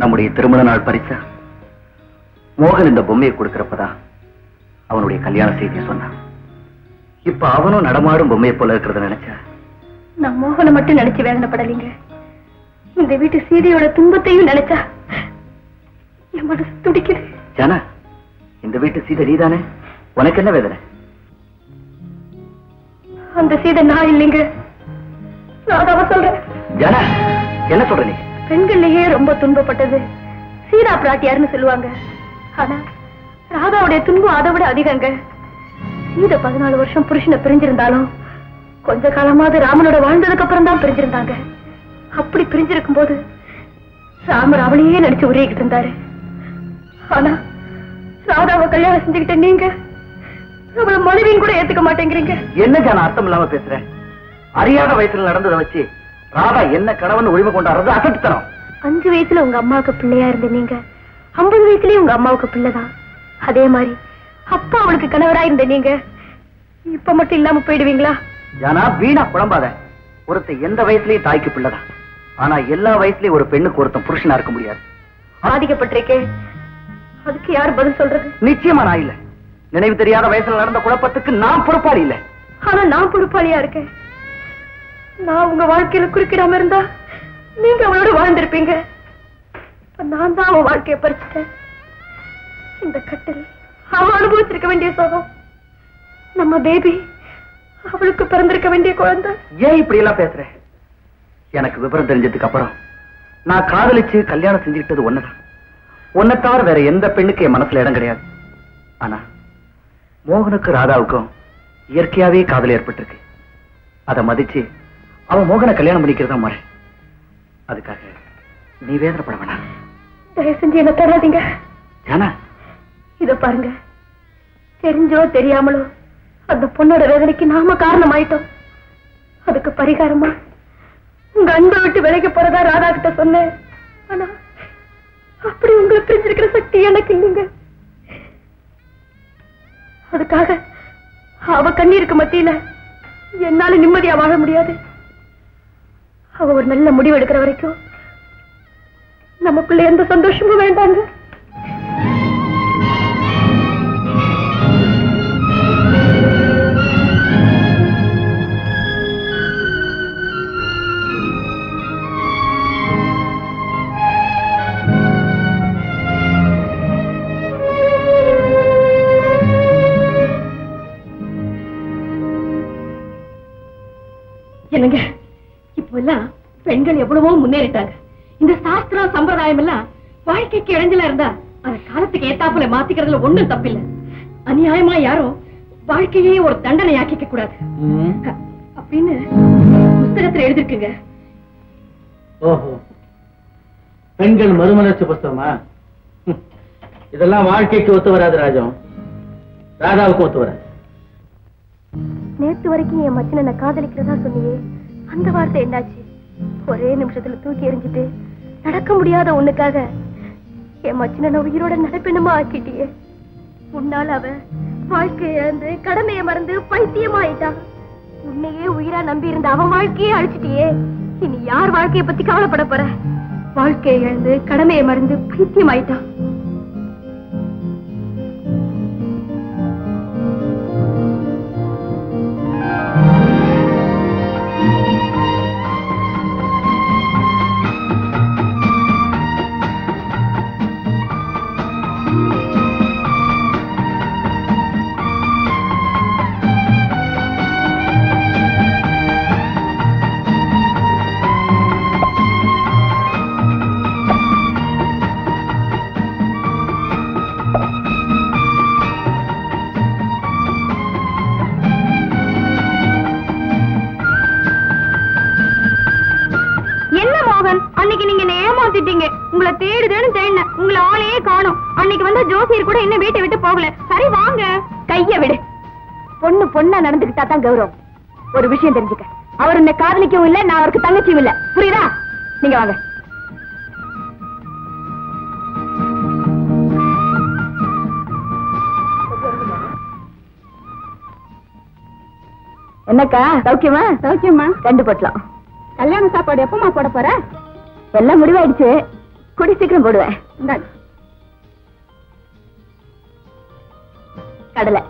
நம்முடைய திருமண நாள் பரிசா? மோகன் இந்த பொம்மையை கொடுக்கறப்பதான் அவனுடைய கல்யாண செய்தியை சொன்னான். இப்ப அவனும் நடமாடும் பொம்மையை போல இருக்கிறத நினைச்சா? நான் மோகனை மட்டும் நினைச்சு வேதனைப்படலைங்க. இந்த வீட்டு சீதையோட துன்பத்தையும் நினைச்சா என் மனசு துடிக்குது. ஜானா இந்த வீட்டு சீதை நீதானே? உனக்கு என்ன வேதனை? அந்த சீதை நான் இல்லைங்க. நான் அவ சொல்றேன். ஜானா என்ன சொல்ற நீ? பெண்கள்லயே ரொம்ப துன்பப்பட்டது. சீதா பிராட்டியார்னு சொல்லுவாங்க. ஆனா ராதாவுடைய துன்பம் அதை விட அதிகங்க. சீத பதினாலு வருஷம் புருஷனை பிரிஞ்சிருந்தாலும் கொஞ்ச காலமாவது ராமனோட வாழ்ந்ததுக்கு அப்புறம் தான் பிரிஞ்சிருந்தாங்க. அப்படி பிரிஞ்சிருக்கும் போது ராமர் அவளையே நினைச்சு உருகிட்டு இருந்தாரு. ஆனா ராதாவை கல்யாணம் செஞ்சுக்கிட்ட நீங்க அவளை மனைவியும் கூட ஏத்துக்க மாட்டேங்கிறீங்க. என்ன நான் அர்த்தம் இல்லாம பேசுறேன்? அறியாத வயசுல நடந்ததை வச்சு ராதா என்ன கணவன் உரிமை கொண்டாடுறது அசட்டுத்தனம். அஞ்சு வயசுல உங்க அம்மாவுக்கு பிள்ளையா இருந்த நீங்க ஐம்பது வயசுலயும் உங்க அம்மாவுக்கு பிள்ளைதான். அதே மாதிரி அப்பா அவளுக்கு கணவரா இருந்த நீங்க இப்ப மட்டும் இல்லாம போயிடுவீங்களா? ஜானா வீணா குழம்பாத. ஒருத்தன் எந்த வயசுலயும் தாய்க்கு பிள்ளைதான். ஆனா எல்லா வயசுலயும் ஒரு பெண்ணுக்கு ஒருத்தன் புருஷனா இருக்க முடியாது. பாதிக்கப்பட்டிருக்கே. அதுக்கு யார் பதில் சொல்றது? நிச்சயமா நான் இல்ல. நினைவு தெரியாத வயசுல நடந்த குழப்பத்துக்கு நான் பொறுப்பாளி இல்ல. ஆனா நான் பொறுப்பாளியா இருக்கேன். நான் உங்க வாழ்க்கையில குறுக்கிடாம இருந்தா நீங்க அவளோட வாழ்ந்திருப்பீங்க. நான் தான் அவன் வாழ்க்கையை பறிச்சுட்டேன். இந்த கட்டில் அவன் அனுபவிச்சிருக்க வேண்டிய சோகம். நம்ம பேபி அவளுக்கு பிறந்திருக்க வேண்டிய குழந்தை. ஏன் இப்படி எல்லாம் பேசுற? எனக்கு விவரம் தெரிஞ்சதுக்கு அப்புறம் நான் காதலிச்சு கல்யாணம் செஞ்சுக்கிட்டது ஒன்னதான் உன்னை தவிர வேற எந்த பெண்ணுக்கு என் மனசுல இடம் கிடையாது. ஆனா மோகனுக்கு ராதாவுக்கும் இயற்கையாவே காதல் ஏற்பட்டிருக்கு. அதை மதிச்சு அவன் மோகனை கல்யாணம் பண்ணிக்கிறதா மாறு. அதுக்காக நீ வேதனைப்பட வேணாம். தயவு செஞ்சு என்ன தராதீங்க. ஜானா. இத பாருங்க. தெரிஞ்சோ தெரியாமலோ அந்த பொண்ணோட வேதனைக்கு நாம காரணமாயிட்டோம். அதுக்கு பரிகாரமா உங்க அன்பை விட்டு விலைக்கு போறதா ராதா கிட்ட சொன்னேன். ஆனா அப்படி உங்களை பிரிஞ்சிருக்கிற சக்தி எனக்கு இல்லைங்க. அதுக்காக அவ கண்ணீருக்கு மத்தியில என்னால நிம்மதியா வாழ முடியாது. அவ ஒரு நல்ல முடிவு எடுக்கிற வரைக்கும் நமக்குள்ள எந்த சந்தோஷமும் வேண்டாங்க. பெண்கள் எவ்வளவோ முன்னேறிட்டாங்க. இந்த சாஸ்திரம் சம்பிரதாயம் எல்லாம் வாழ்க்கைக்கு இடைஞ்சலா இருந்தா அத காலத்துக்கு ஏத்தாப்புல மாத்திக்கிறதுல ஒண்ணும் தப்பில்லை. அநியாயமா யாரும் வாழ்க்கையே ஒரு தண்டனை ஆக்கிக்க கூடாது அப்படின்னு புஸ்தகத்துல எழுதிருக்குங்க. ஓஹோ. பெண்கள் மறுமலர்ச்சி புஸ்தகமா. இதெல்லாம் வாழ்க்கைக்கு ஒத்து வராது ராஜம் ராதாவுக்கு ஒத்து வராது. நேத்து வரைக்கும் என் மச்சனை காதலிக்கிறதா சொன்னியே. அந்த வார்த்தை என்னாச்சு? ஒரே நிமிஷத்துல தூக்கி எறிஞ்சிட்டு நடக்க முடியாத ஒண்ணுக்காக என் மச்சனை உயிரோட நடப்பினமா ஆக்கிட்டியே. உன்னால அவ வாழ்க்கையை இழந்து கடமையை மறந்து பைத்தியமா ஆயிட்டான் உன்னையே உயிரா நம்பி இருந்த அவன் வாழ்க்கையே அழிச்சிட்டியே. இனி யார் வாழ்க்கையை பத்தி கவலைப்பட போற? வாழ்க்கையை இழந்து கடமையை மறந்து பைத்தியம் ஆயிட்டான் அன்னைக்கு வந்த ஜோசியர் கூட இன்னும் வீட்டை விட்டு போகல. சரி வாங்க. கைய விடு. பொண்ணு பொண்ணா நடந்துகிட்டா தான் கௌரவம். ஒரு விஷயம் தெரிஞ்சுக்க. அவர் என்ன காதலிக்கவும் இல்ல நான் அவருக்கு தங்கச்சியும் இல்ல. புரியுதா? நீங்க வாங்க. என்னக்கா? சௌக்கியமா? சௌக்கியமா ரெண்டு போட்டலாம். கல்யாண சாப்பாடு எப்பமா போட போற? எல்லாம் முடிவாயிடுச்சு. குடி சீக்கிரம் போடுவேன். கடலை?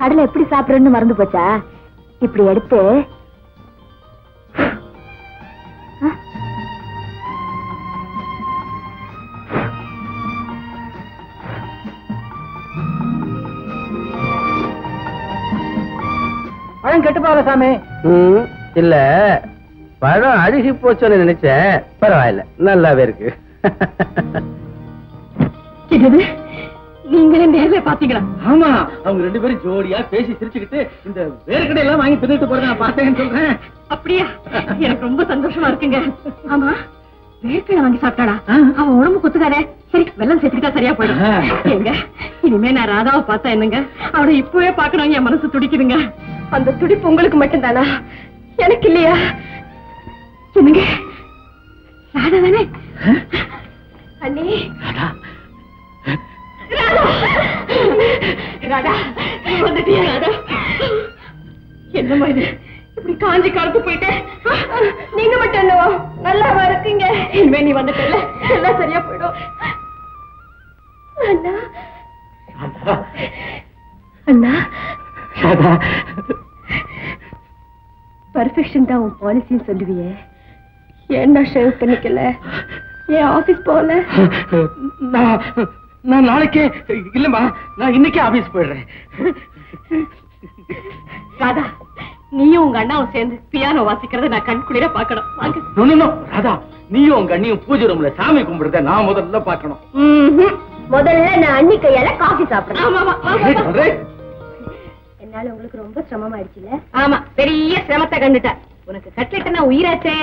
கடலை எப்படி சாப்பிடுறேன்னு மறந்து போச்சா? இப்படி எடுத்து? பழம் கெட்டு போகல சாமி. இல்ல. பழம் அழுகி போச்சோன்னு நினைச்சேன். பரவாயில்ல நல்லாவே இருக்கு. நீங்களே நேர்ல பாத்தீங்களா? ஆமா அவங்க ரெண்டு பேரும் ஜோடியா பேசி சிரிச்சுக்கிட்டு இந்த வேறு கடையெல்லாம் வாங்கி தின்னுட்டு போறத நான் பார்த்தேன்னு சொல்றேன். அப்படியா? எனக்கு ரொம்ப சந்தோஷமா இருக்குங்க. ஆமா வேர்க்கடலை வாங்கி சாப்பிட்டாடா ஆ. அவன் உடம்பு கொத்துக்காரே சரி வெள்ளம் சேர்த்துக்கிட்டா சரியா போயிடும். எங்க இனிமே நான் ராதாவை பார்த்தா என்னங்க? அவளை இப்பவே பார்க்கணும் என் மனசு துடிக்குதுங்க. அந்த துடிப்பு உங்களுக்கு மட்டும்தானா? எனக்கு இல்லையா? என்னங்க? ராதா தானே? அண்ணி. ராதா நீ வந்துட்டியா ராதா? என்னம்மா இது? இப்படி காஞ்சி கருத்து போயிட்டேன் நீங்க மட்டும் என்னவோ நல்லாவா இருக்கீங்க? இனிமே நீ வந்துட்டல எல்லாம் சரியா போயிடும். அண்ணா. அண்ணா. பர்ஃபெக்ஷன் தான் உன் பாலிசின்னு சொல்லுவியே. ஏன்னா ஷேவ் பண்ணிக்கல? ஏன் ஆபீஸ் போகல? நான் நான் நாளைக்கே இல்லம்மா நான் இன்னைக்கே ஆபீஸ் போயிடுறேன். ராதா நீயும் உங்க அண்ணாவும் சேர்ந்து பியானோ வாசிக்கிறத நான் கண் குளிர பாக்கணும் வாங்க. நோ, நோ, நோ, ராதா நீயும் உங்க அண்ணியும் பூஜை ரூம்ல சாமி கும்பிடுறத நான் முதல்ல பார்க்கணும். முதல்ல நான் அண்ணி கையால காஃபி சாப்பிடுறேன் ஆமா. என்னால உங்களுக்கு ரொம்ப சிரமமாயிடுச்சுல? ஆமா பெரிய சிரமத்தை கண்டுட்ட உனக்கு கட்லெட்னா உயிராச்சே.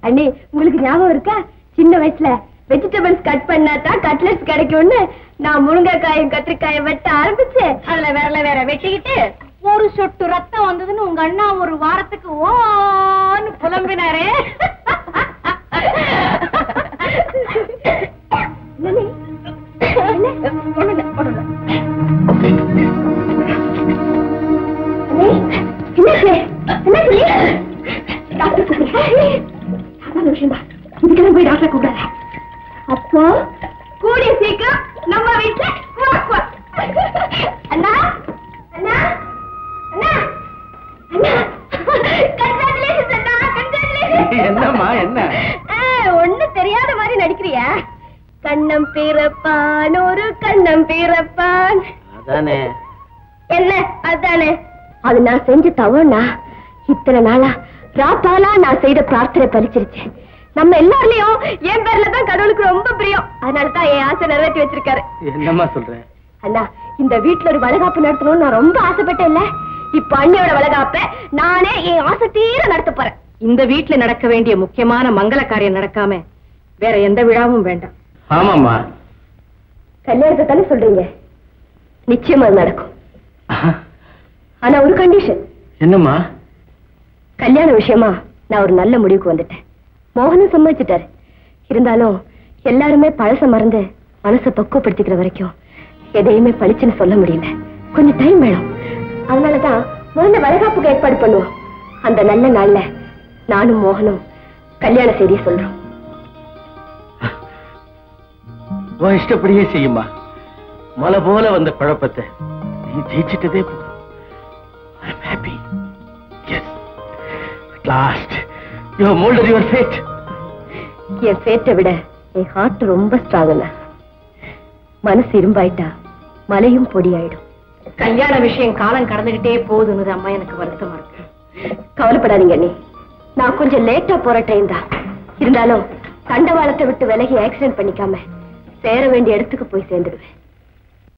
அண்ணி உங்களுக்கு ஞாபகம் இருக்கா? சின்ன வயசுல வெஜிடபிள்ஸ் கட் பண்ணா தான் கட்லெட்ஸ் கிடைக்கும்னு நான் முருங்கைக்காயும் கத்திரிக்காயும் வெட்ட ஆரம்பிச்சு அதுல வேற வேற வெட்டிக்கிட்டு ஒரு சொட்டு ரத்தம் வந்ததுன்னு உங்க அண்ணா ஒரு வாரத்துக்கு ஓன்னு புலம்பினாரே. சீக்கிரம் நம்ம வீட்டுல walk walk. அண்ணா அண்ணா அண்ணா அண்ணா. Congratulations அண்ணா, congratulations. என்னம்மா, என்ன? ஆ, ஒண்ணும் தெரியாத மாதிரி நடிக்கிறியா? கண்ணம் பிறப்பான் ஒரு கண்ணம் பிறப்பான். அதானே. என்ன? அதானே. அது நான் செஞ்ச தவறுனா இத்தனை நாளா ராத்தாலா நான் செய்த பிரார்த்தனை பலிச்சிருச்சு. நம்ம எல்லாருலயும் என் பேர்ல தான் கடவுளுக்கு ரொம்ப பிரியம். அதனால தான் என் ஆசை நிறைவேற்றி வச்சிருக்காரு. என்னம்மா சொல்ற? அண்ணா இந்த வீட்டுல ஒரு வளகாப்பு நடத்தணும்னு நான் ரொம்ப ஆசைப்பட்டேன் இல்ல இப்ப அண்ணியோட வளகாப்ப நானே என் ஆசை தீர நடத்த போறேன். இந்த வீட்டுல நடக்க வேண்டிய முக்கியமான மங்கள காரியம் நடக்காம வேற எந்த விழாவும் வேண்டாம். ஆமாம்மா. கல்யாணத்தை தானே சொல்றீங்க? நிச்சயமா அது நடக்கும். ஆனா ஒரு கண்டிஷன் என்னம்மா? கல்யாண விஷயமா நான் ஒரு நல்ல முடிவுக்கு வந்துட்டேன். மோகனும் சம்மதிச்சிட்டாரு. இருந்தாலும் எல்லாருமே பழச மறந்து மனசை பக்குவப்படுத்திக்கிற வரைக்கும் எதையுமே பளிச்சுன்னு சொல்ல முடியல. கொஞ்சம் டைம் வேணும். அதனாலதான் முதல்ல வளகாப்புக்கு ஏற்பாடு பண்ணுவோம். அந்த நல்ல நாள்ல நானும் மோகனும் கல்யாண செய்தியை சொல்றோம். இஷ்டப்படியே செய்யுமா மலை போல வந்த குழப்பத்தை நீ ஜெயிச்சிட்டதே போதும். Happiness last you have molded your fate என் ஃபேட்டை விட என் ஹார்ட் ரொம்ப ஸ்ட்ராங் மனசு இரும்பாயிட்டா மலையும் பொடியாயிடும். கல்யாண விஷயம் காலம் கடந்துகிட்டே போகுதுன்னு அம்மா எனக்கு வருத்தமா இருக்கு. கவலைப்படாதீங்க அண்ணி. நான் கொஞ்சம் லேட்டா போற ட்ரெயின் தான். இருந்தாலும் தண்டவாளத்தை விட்டு விலகி ஆக்சிடென்ட் பண்ணிக்காம சேர வேண்டிய இடத்துக்கு போய் சேர்ந்துடுவேன்.